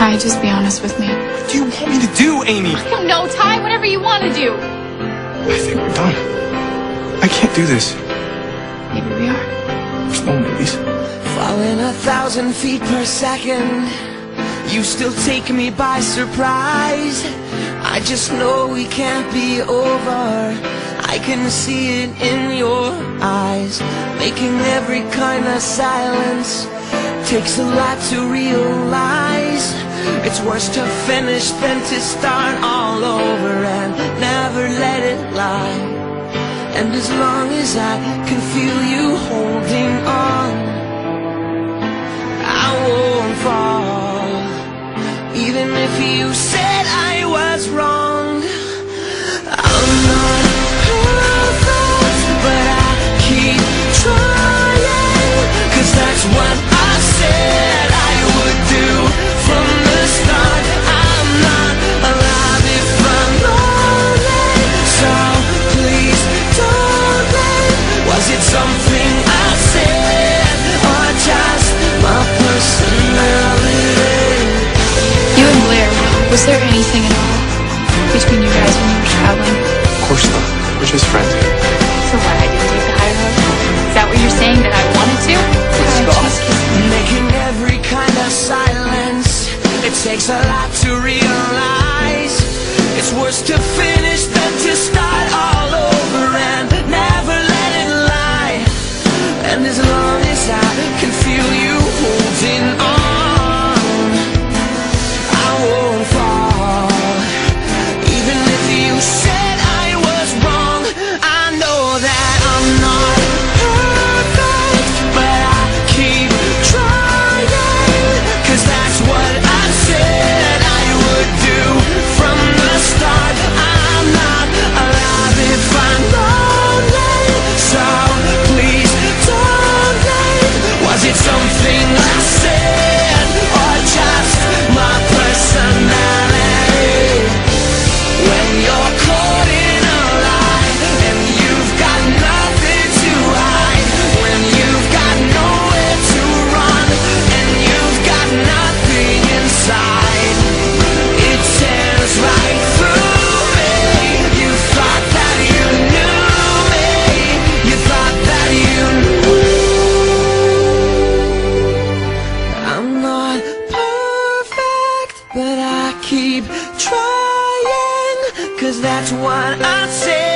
Ty, just be honest with me. What do you want me to do, Amy? I don't know, Ty. Whatever you want to do. I think we're done. I can't do this. Maybe we are. There's no maybes. Falling a thousand feet per second You still take me by surprise I just know we can't be over I can see it in your eyes Making every kind of silence Takes a lot to realize It's worse to finish than to start all over And never let it lie. And as long as I can feel you holding on was there anything at all between you guys when you were traveling? Of course not. We're just friends. So why I didn't take the high road? Is that what you're saying that I wanted to? Ty, just kiss. Making every kind of silence It takes a lot to realize It's worse to finish than to start all over And never let it lie And as long as I can feel you keep trying. Cause that's what I said